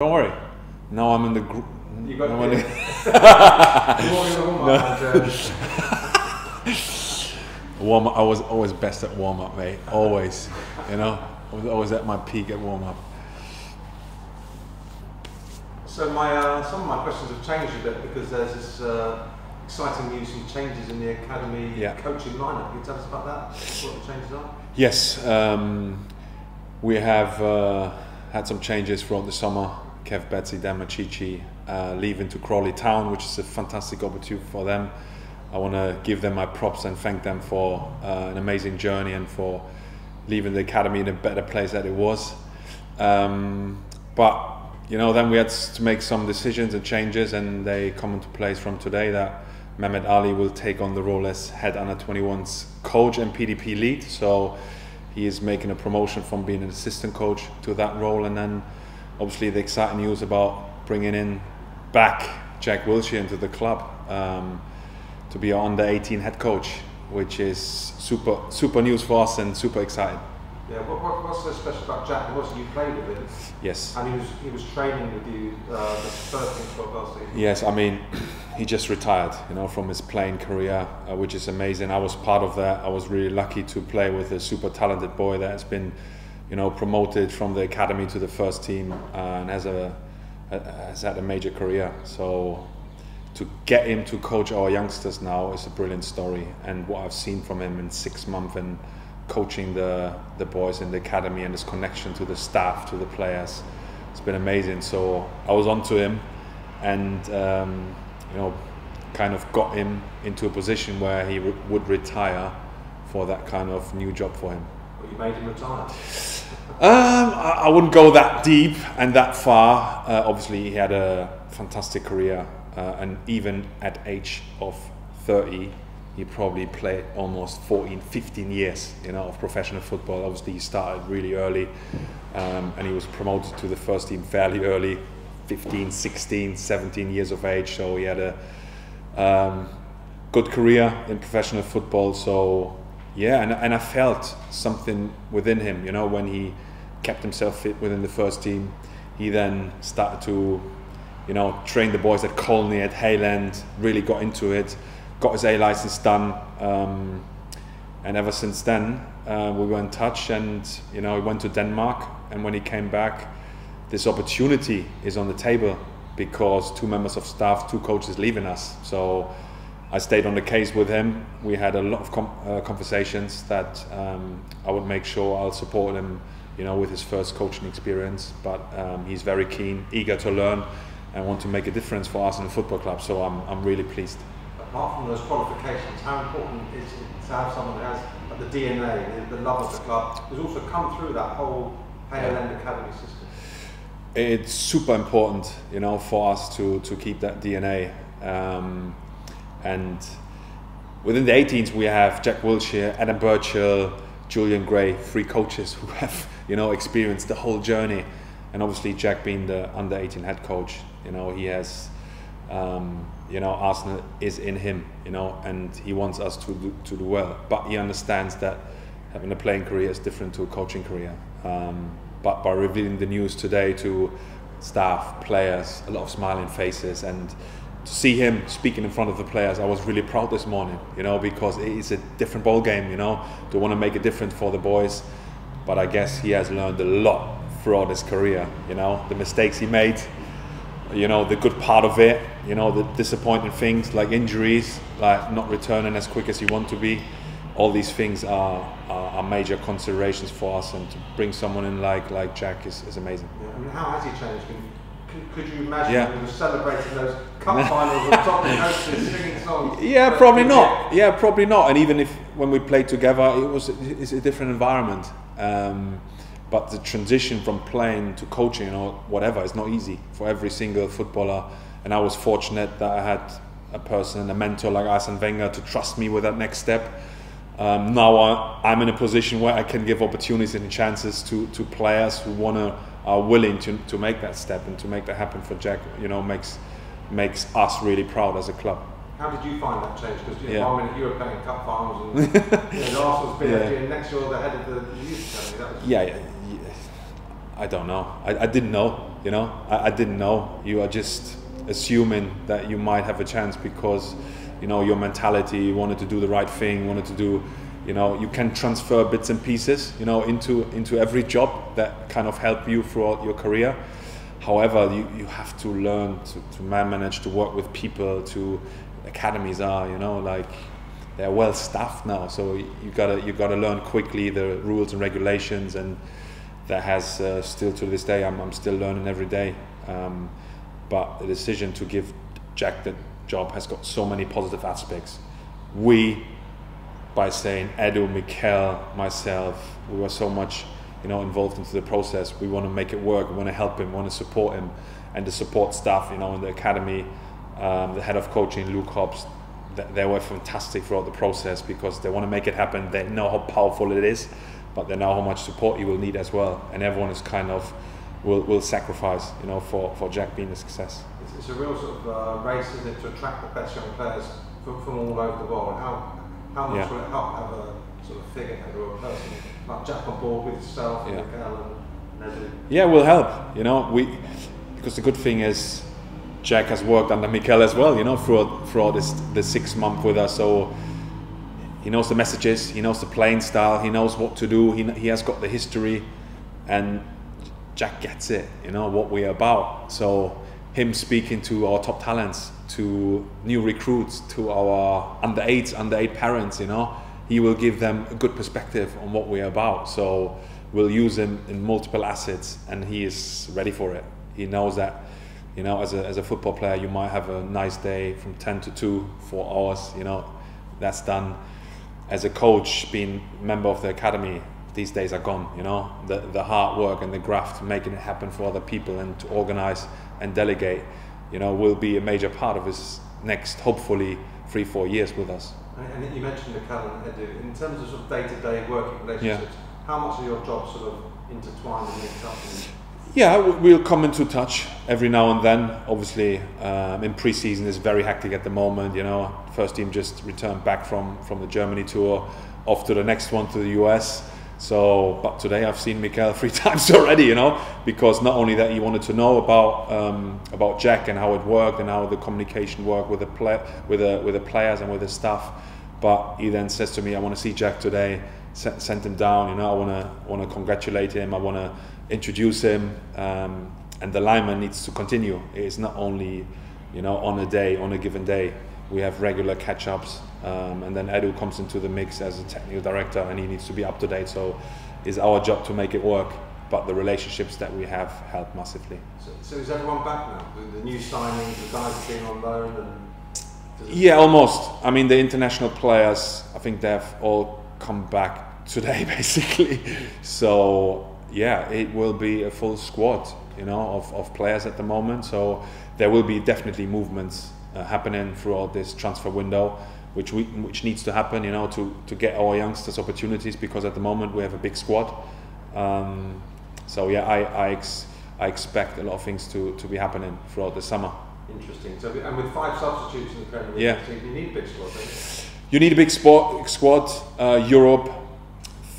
Don't worry. Now I'm in the group. You got I'm warm up. I was always best at warm up, mate. Always. You know, I was always at my peak at warm up. So my uh, some of my questions have changed a bit because there's this uh, exciting news and changes in the academy Yeah. coaching lineup. Can you tell us about that? What the changes are? Yes, um, we have uh, had some changes throughout the summer. Kev Betsy, Dan Micciche uh, leaving to Crawley Town, which is a fantastic opportunity for them. I want to give them my props and thank them for uh, an amazing journey and for leaving the academy in a better place than it was. Um, but you know, then we had to make some decisions and changes, and they come into place from today that Mehmet Ali will take on the role as head under 21's coach and PDP lead. So he is making a promotion from being an assistant coach to that role, and then obviously the exciting news about bringing in back Jack Wilshere into the club um, to be our under 18 head coach, which is super super news for us and super exciting. Yeah. What, what, what's so special about Jack? Was you played with him Yes. and he was he was training with you uh, the first thing for last season. Yes, I mean, he just retired, you know, from his playing career, uh, which is amazing. I was part of that. I was really lucky to play with a super talented boy that has been, you know, promoted from the academy to the first team uh, and has a has had a major career. So to get him to coach our youngsters now is a brilliant story. And what I've seen from him in six months and coaching the the boys in the academy and his connection to the staff, to the players, it's been amazing. So I was onto him, and um, you know, kind of got him into a position where he re- would retire for that kind of new job for him. You made him retire. Um, I, I wouldn't go that deep and that far. Uh, obviously, he had a fantastic career, uh, and even at age of 30, he probably played almost 14, 15 years, you know, of professional football. Obviously, he started really early, um, and he was promoted to the first team fairly early, 15, 16, 17 years of age. So he had a um, good career in professional football. So yeah, and, and I felt something within him, you know, when he kept himself fit within the first team. He then started to, you know, train the boys at Colney, at Hale End, really got into it, got his A license done. Um, and ever since then, uh, we were in touch and, you know, he went to Denmark. And when he came back, this opportunity is on the table because two members of staff, two coaches leaving us. So I stayed on the case with him. We had a lot of com- uh, conversations that um, I would make sure I'll support him, you know, with his first coaching experience. But um, he's very keen, eager to learn, and want to make a difference for us in the football club. So I'm, I'm really pleased. Apart from those qualifications, how important is it to have someone who has the DNA, the, the love of the club, who's also come through that whole Hale End Academy system? it's super important, you know, for us to to keep that DNA. Um, and within the 18s, we have Jack Wilshere, Adam Birchall, Julian Gray, three coaches who have, you know, experienced the whole journey. And obviously, Jack being the under 18 head coach, you know, he has, um, you know, Arsenal is in him, you know, and he wants us to do, to do well. But he understands that having a playing career is different to a coaching career. Um, but by revealing the news today to staff, players, a lot of smiling faces, and to see him speaking in front of the players, I was really proud this morning, you know, because it is a different ball game, you know, to want to make a difference for the boys. But I guess he has learned a lot throughout his career, you know, the mistakes he made, you know, the good part of it, you know, the disappointing things like injuries, like not returning as quick as you want to be. All these things are, are, are major considerations for us, and to bring someone in like like Jack is, is amazing. Yeah, I mean, how has he changed? Could, you imagine Yeah. celebrating those cup finals with top coaches singing songs? Yeah, probably not. Yeah, probably not. And even if when we played together, it was it's a different environment. Um, but the transition from playing to coaching or whatever is not easy for every single footballer. And I was fortunate that I had a person, a mentor like Arsene Wenger, to trust me with that next step. Um, now I, I'm in a position where I can give opportunities and chances to, to players who wanna are willing to, to make that step and to make that happen for Jack. You know, makes makes us really proud as a club. How did you find that change? Because you know, Yeah. one minute you were playing cup finals and know, Arsenal's been Yeah. and next you're the head of the youth academy. That was Yeah, yeah, yeah. I don't know. I, I didn't know. You know, I, I didn't know. You are just assuming that you might have a chance because, you know, your mentality, you wanted to do the right thing, wanted to do, you know, you can transfer bits and pieces, you know, into into every job that kind of help you throughout your career. However, you, you have to learn to, to manage to work with people. To academies are, you know, like they're well staffed now, so you gotta you gotta learn quickly the rules and regulations, and that has uh, still to this day I'm, I'm still learning every day. Um, but the decision to give Jack the job has got so many positive aspects. We, by saying Edu, Mikel, myself, we were so much you know involved into the process. We want to make it work. We want to help him. We want to support him, and the support staff, you know, in the academy, um, the head of coaching, Luke Hobbs, they were fantastic throughout the process because they want to make it happen. They know how powerful it is, but they know how much support you will need as well. And everyone is kind of will, will sacrifice, you know, for, for Jack being a success. It's, it's a real sort of uh, race, isn't it, to attract the best young players from, from all over the world. How how much yeah. will it help have a sort of figurehead or a person like Jack on board with yourself yeah. and Mikel and Nesbitt? Yeah, will help. You know, we because the good thing is Jack has worked under Mikel as well, you know, throughout throughout this the six month with us. So he knows the messages, he knows the playing style, he knows what to do. He he has got the history, and Jack gets it, you know, what we're about. So him speaking to our top talents, to new recruits, to our under eights, under eight parents, you know, he will give them a good perspective on what we're about. So we'll use him in multiple assets, and he is ready for it. He knows that you know, as a, as a football player, you might have a nice day from 10 to 2, four hours, you know, that's done. As a coach, being member of the academy, these days are gone, you know, the, the hard work and the graft, making it happen for other people and to organize and delegate, you know, will be a major part of his next, hopefully, three, four years with us. And you mentioned the Edu. In terms of, sort of day-to-day working relationships, yeah. how much of your job sort of intertwined and mixed up? Yeah, we'll come into touch every now and then. Obviously, um, in pre-season is very hectic at the moment. You know, first team just returned back from from the Germany tour, off to the next one to the US. So, but today I've seen Mikel three times already. You know, because not only that he wanted to know about um, about Jack and how it worked and how the communication worked with the play with the with the players and with the staff, but he then says to me, "I want to see Jack today." Sent him down. You know, I want to want to congratulate him. I want to introduce him, um, and the lineman needs to continue. It's not only, you know, on a day, on a given day. We have regular catch-ups, um, and then Edu comes into the mix as a technical director, and he needs to be up to date. So, it's our job to make it work. But the relationships that we have help massively. So, so is everyone back now? The, the new signings, the guys being on loan, and yeah, almost. I mean, the international players, I think they've all come back today, basically. So yeah, it will be a full squad, you know, of, of players at the moment. So there will be definitely movements uh, happening throughout this transfer window, which we which needs to happen, you know, to to get our youngsters opportunities because at the moment we have a big squad. Um, so yeah, I I, ex, I expect a lot of things to, to be happening throughout the summer. Interesting. So and with five substitutes in the Premier League, yeah. you need a big squad. You? you need a big sport, squad. Uh, Europe,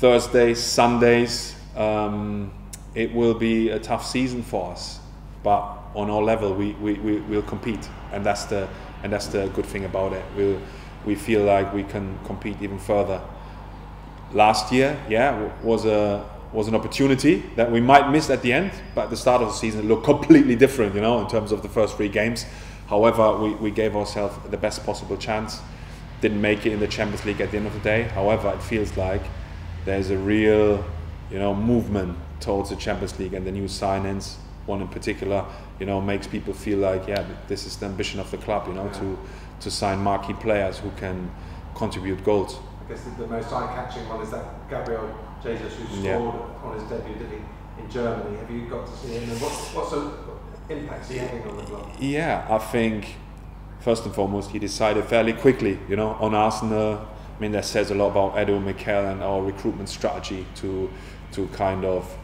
Thursdays, Sundays um, it will be a tough season for us, but on our level, we, we, we will compete, and that's the and that's the good thing about it. We'll, we feel like we can compete even further. Last year, yeah, was a was an opportunity that we might miss at the end, but at the start of the season it looked completely different, you know, in terms of the first three games. However, we, we gave ourselves the best possible chance. Didn't make it in the Champions League at the end of the day. However, it feels like there's a real you know, movement towards the Champions League and the new signings. One in particular, you know, makes people feel like, yeah, this is the ambition of the club, you know, yeah. to to sign marquee players who can contribute goals. I guess the, most eye-catching one is that Gabriel Jesus who scored yeah. on his debut, did he, in Germany? Have you got to see him? And what, what's the impact he having on the club? Yeah, I think first and foremost he decided fairly quickly, you know, on Arsenal. I mean, that says a lot about Edu Mikel and our recruitment strategy to to kind of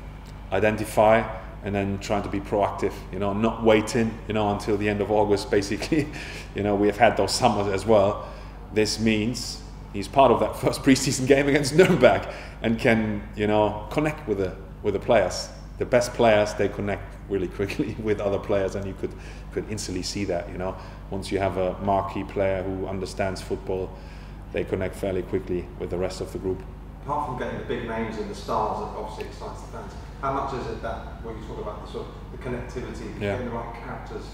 identify and then trying to be proactive, you know, not waiting, you know, until the end of August, basically. you know, we have had those summers as well. This means he's part of that first preseason game against Nuremberg and can, you know, connect with the with the players. the best players they connect really quickly with other players, and you could could instantly see that. You know, once you have a marquee player who understands football, they connect fairly quickly with the rest of the group. Apart from getting the big names and the stars, that obviously excites the fans. How much is it that when you talk about the sort of the connectivity, yeah. getting the right characters,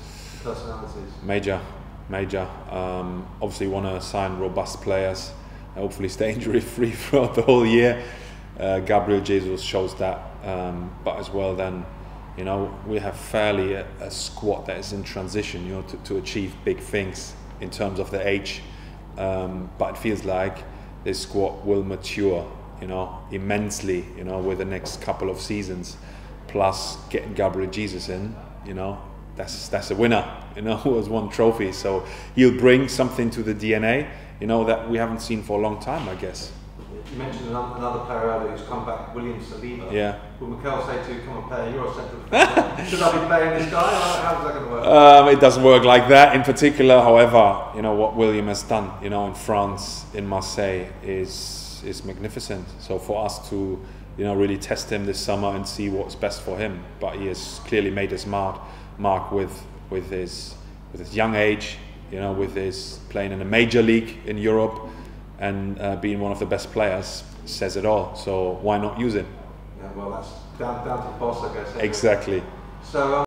personalities? Major, major. Um, obviously, want to sign robust players. Hopefully, stay injury free throughout the whole year. Uh, Gabriel Jesus shows that, um, but as well then you know, we have fairly a, a squad that is in transition, you know, to, to, achieve big things in terms of the age. Um, but it feels like this squad will mature, you know, immensely, you know, with the next couple of seasons. Plus, getting Gabriel Jesus in, you know, that's that's a winner, you know, who has won trophies. So he'll bring something to the DNA, you know, that we haven't seen for a long time, I guess. You mentioned another player earlier who's come back, William Saliba. Yeah. Will Mikel say to you, come and play, you're a central defender. Should I be playing this guy? How's that going to work? Um, it doesn't work like that in particular. However, you know, what William has done, you know, in France, in Marseille, is, is magnificent. So for us to, you know, really test him this summer and see what's best for him. But he has clearly made his mark, mark with, with, his, with his young age, you know, with his playing in a major league in Europe and uh, being one of the best players says it all. So why not use it? Yeah, well, that's down, down to the boss, I guess. Exactly. So. Um,